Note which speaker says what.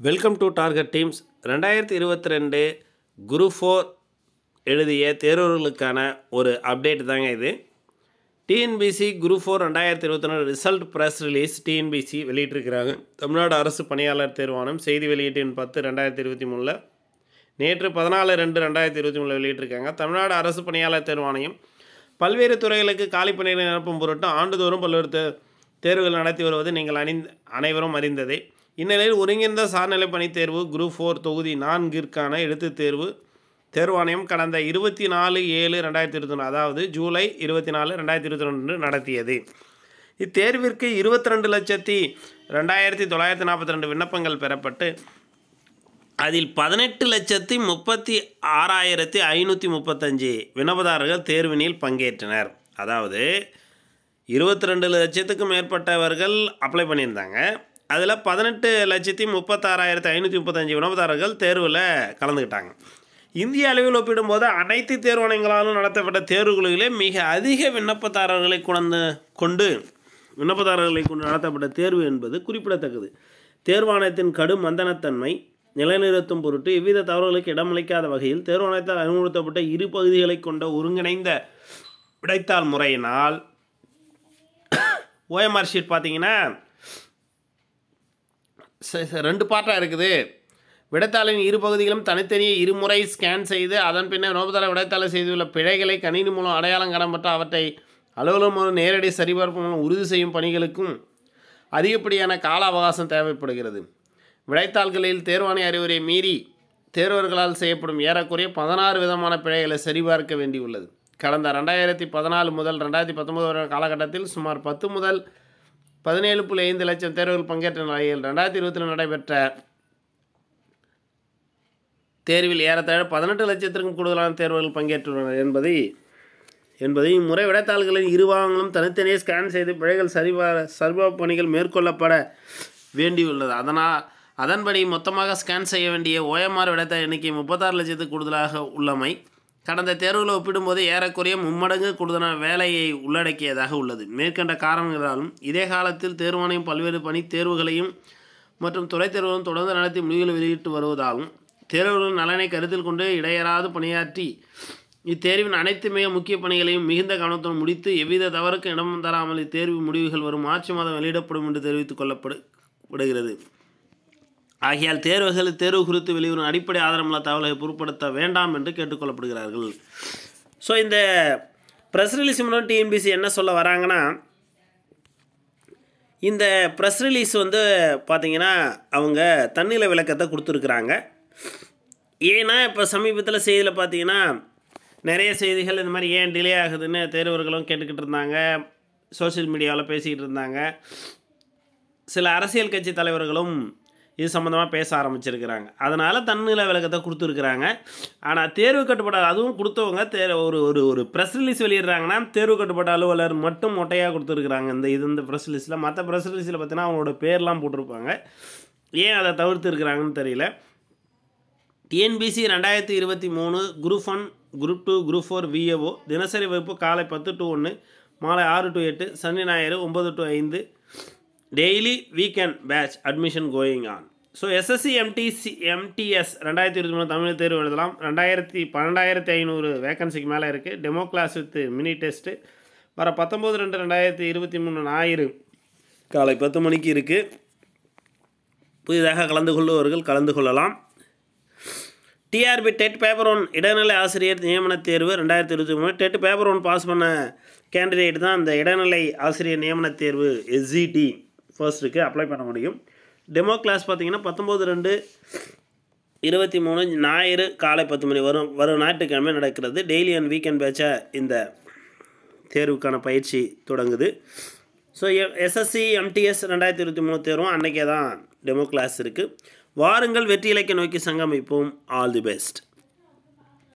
Speaker 1: Welcome to target teams ரெண்டாயிரத்தி இருபத்தி ரெண்டு குரு ஃபோர் எழுதிய தேர்வர்களுக்கான ஒரு அப்டேட் தாங்க இது. டிஎன்பிசி குரு ஃபோர் ரெண்டாயிரத்தி இருபத்தி ரெண்டு ரிசல்ட் ப்ரெஸ் ரிலீஸ் டிஎன்பிசி வெளியிட்டிருக்கிறாங்க. தமிழ்நாடு அரசு பணியாளர் தேர்வானம் செய்தி வெளியீட்டின் பத்து ரெண்டாயிரத்தி இருபத்தி மூணில். நேற்று பதினாலு ரெண்டு ரெண்டாயிரத்தி இருபத்தி மூணில் வெளியிட்டிருக்காங்க. தமிழ்நாடு அரசு பணியாளர் தேர்வாணையம் பல்வேறு துறைகளுக்கு காலி பணிகளை நிரப்பும் பொருட்டு ஆண்டுதோறும் பல்வேறு தே- தேர்வுகள் நடத்தி வருவது நீங்கள் அணிந்த அனைவரும் அறிந்ததே. இந்நிலையில் ஒருங்கிணைந்த சார்நிலை பணித் தேர்வு குரூப் ஃபோர் தொகுதி நான்கிற்கான எழுத்துத் தேர்வு தேர்வாணையம் கடந்த இருபத்தி நாலு ஏழு ரெண்டாயிரத்தி இருபத்தி ஒன்று அதாவது ஜூலை இருபத்தி நாலு ரெண்டாயிரத்தி இருபத்தி ரெண்டு நடத்தியது. இத்தேர்விற்கு இருபத்தி ரெண்டு லட்சத்தி ரெண்டாயிரத்தி தொள்ளாயிரத்தி நாற்பத்தி ரெண்டு விண்ணப்பங்கள் பெறப்பட்டு அதில் பதினெட்டு லட்சத்தி முப்பத்தி ஆறாயிரத்தி ஐநூற்றி முப்பத்தஞ்சு விண்ணப்பதாரர்கள் தேர்வினில் பங்கேற்றனர். அதாவது இருபத்தி ரெண்டு லட்சத்துக்கும் மேற்பட்டவர்கள் அப்ளை பண்ணியிருந்தாங்க. அதில் பதினெட்டு லட்சத்தி முப்பத்தாறாயிரத்தி ஐநூற்றி முப்பத்தஞ்சு விண்ணப்பதாரர்கள் தேர்வில் கலந்துக்கிட்டாங்க. இந்திய அளவில் ஒப்பிடும்போது அனைத்து தேர்வாணையங்களாலும் நடத்தப்பட்ட தேர்வுகளிலே மிக அதிக விண்ணப்பதாரர்களை கொண்டு கொண்டு விண்ணப்பதாரர்களை கொண்டு நடத்தப்பட்ட தேர்வு என்பது குறிப்பிடத்தக்கது. தேர்வாணையத்தின் கடும் மந்தனத்தன்மை நிலைநிறுத்தும் பொருட்டு எவ்வித தவறுகளுக்கு இடமளிக்காத வகையில் தேர்வாணையத்தால் அறிமுகப்படுத்தப்பட்ட இரு பகுதிகளை கொண்ட ஒருங்கிணைந்த விடைத்தாள் முறையினால் ஓஎம்ஆர் ஷீட் பார்த்தீங்கன்னா ரெண்டு பார்ட்டாக இருக்குது. விடைத்தாளின் இரு பகுதிகளும் தனித்தனியே இருமுறை ஸ்கேன் செய்து அதன் பின்னர் நோபுதார விடைத்தாளை செய்துள்ள பிழைகளை கணினி மூலம் அடையாளம் காணப்பட்டு அவற்றை அலுவலகம் மூலம் நேரடி சரிபார்ப்பு மூலம் உறுதி செய்யும் பணிகளுக்கும் அதிகப்படியான கால அவகாசம் தேவைப்படுகிறது. விடைத்தாள்களில் தேர்வாணை அறிவுரை மீறி தேர்வர்களால் செய்யப்படும் ஏறக்குறைய பதினாறு விதமான பிழைகளை சரிபார்க்க வேண்டியுள்ளது. கடந்த ரெண்டாயிரத்தி பதினாலு முதல் ரெண்டாயிரத்தி பத்தொன்பது வரை காலகட்டத்தில் சுமார் பத்து முதல் பதினேழு புள்ளி ஐந்து லட்சம் தேர்வுகள் பங்கேற்ற நிலையில் ரெண்டாயிரத்தி இருபத்தில் நடைபெற்ற தேர்வில் ஏறத்தாழ பதினெட்டு லட்சத்திற்கும் கூடுதலான தேர்வுகள் பங்கேற்றுள்ளனர் என்பதை என்பதை இம்முறை விடைத்தாள்களின் இருவாகங்களும் தனித்தனியே ஸ்கேன் செய்து பிழைகள் சரிபார சரிபார்ப்பு பணிகள் மேற்கொள்ளப்பட வேண்டியுள்ளது. அதனால் அதன்படி மொத்தமாக ஸ்கேன் செய்ய வேண்டிய ஓஎம்ஆர் விடைத்தாள் எண்ணிக்கை முப்பத்தாறு லட்சத்துக்கு கூடுதலாக உள்ளமை கடந்த தேர்வுகள் ஒப்பிடும்போது ஏறக்குறைய மும்மடங்கு கூடுதலான வேலையை உள்ளடக்கியதாக உள்ளது. மேற்கண்ட காரணங்களாலும் இதே காலத்தில் தேர்வாணையம் பல்வேறு பணி தேர்வுகளையும் மற்றும் துறை தேர்வுகளும் தொடர்ந்து நடத்தி முடிவுகளை வெளியிட்டு வருவதாலும் தேர்வுகளின் நலனை கருத்தில் கொண்டு இடையறாது பணியாற்றி இத்தேர்வின் அனைத்து மிக முக்கிய பணிகளையும் மிகுந்த கவனத்துடன் முடித்து எவ்வித தவறுக்கும் இடம் தராமல் இத்தேர்வு முடிவுகள் வரும் மார்ச் மாதம் வெளியிடப்படும் என்று தெரிவித்துக் கொள்ளப்படு ஆகியால் தேர்வுகள் தேர்வு குறித்து வெளிவரும் அடிப்படை ஆதாரமுள்ள தகவலை பொருட்படுத்த வேண்டாம் என்று கேட்டுக்கொள்ளப்படுகிறார்கள். ஸோ இந்த ப்ரெஸ் ரிலீஸ் மூலம் டிஎன்பிசி என்ன சொல்ல வராங்கன்னா இந்த ப்ரெஸ் ரிலீஸ் வந்து பார்த்திங்கன்னா அவங்க தண்ணியில் விளக்கத்தை கொடுத்துருக்குறாங்க. ஏன்னா இப்போ சமீபத்தில் செய்தியில் பார்த்தீங்கன்னா நிறைய செய்திகள் இந்த மாதிரி ஏன் டிலே ஆகுதுன்னு தேர்வர்களும் கேட்டுக்கிட்டு இருந்தாங்க. சோஷியல் மீடியாவில் பேசிக்கிட்டு இருந்தாங்க. சில அரசியல் கட்சி தலைவர்களும் இது சம்மந்தமாக பேச ஆரம்பிச்சிருக்கிறாங்க. அதனால் தன்னிலை விளக்கத்தை கொடுத்துருக்குறாங்க. ஆனால் தேர்வு கட்டுப்பாடு அதுவும் கொடுத்தவங்க தே ஒரு ஒரு ஒரு ப்ரெஸ் ரிலீஸ் வெளியிடுறாங்கன்னா தேர்வு கட்டுப்பாடு அலுவலர் மட்டும் மொட்டையாக கொடுத்துருக்குறாங்க. இந்த இது இந்த ப்ரெஸ் ரிலீஸில் மற்ற ப்ரெஸ் ரிலீஸில் பார்த்தீங்கன்னா அவங்களோட பேர்லாம் போட்டிருப்பாங்க. ஏன் அதை தவிர்த்துருக்குறாங்கன்னு தெரியல. டிஎன்பிசி ரெண்டாயிரத்தி இருபத்தி மூணு group one group two group four VAO தினசரி வகுப்பு காலை பத்து டு ஒன்று மாலை ஆறு டு எட்டு சனி ஞாயிறு ஒம்பது டு ஐந்து. Daily weekend batch admission going on so SSC MTC MTS ரெண்டாயிரத்தி இருபத்தி மூணு தமிழ் தேர்வு எழுதலாம். ரெண்டாயிரத்தி பன்னெண்டாயிரத்தி ஐநூறு வேகன்சிக்கு மேலே இருக்குது demo class with mini test வர பத்தொம்போது ரெண்டு ரெண்டாயிரத்தி இருபத்தி மூணு ஞாயிறு காலை பத்து மணிக்கு இருக்குது புதிதாக கலந்து கொள்பவர்கள் கலந்து கொள்ளலாம். டிஆர்பி டெட் பேப்பர் ஒன் இடைநிலை ஆசிரியர் நியமன தேர்வு ரெண்டாயிரத்தி இருபத்தி மூணு. டெட் பேப்பர் ஒன் பாஸ் பண்ண கேண்டிடேட் தான் அந்த இடைநிலை ஆசிரியர் நியமன தேர்வு எஸ்ஜிடி ஃபர்ஸ்ட்டுக்கு அப்ளை பண்ண முடியும். டெமோ கிளாஸ் பார்த்தீங்கன்னா பத்தொம்போது ரெண்டு இருபத்தி மூணு ஞாயிறு காலை பத்து மணி வரும். வரும் ஞாயிற்றுக்கிழமை நடக்கிறது. டெய்லி அண்ட் வீக்கெண்ட் பேட்சாக இந்த தேர்வுக்கான பயிற்சி தொடங்குது. ஸோ எஸ்எஸ்சி எம்டிஎஸ் ரெண்டாயிரத்தி இருபத்தி மூணு தேர்வும் அன்றைக்கே தான் டெமோ கிளாஸ் இருக்குது வாருங்கள் வெற்றி இலக்கிய நோக்கி சங்கமிப்போம். All the best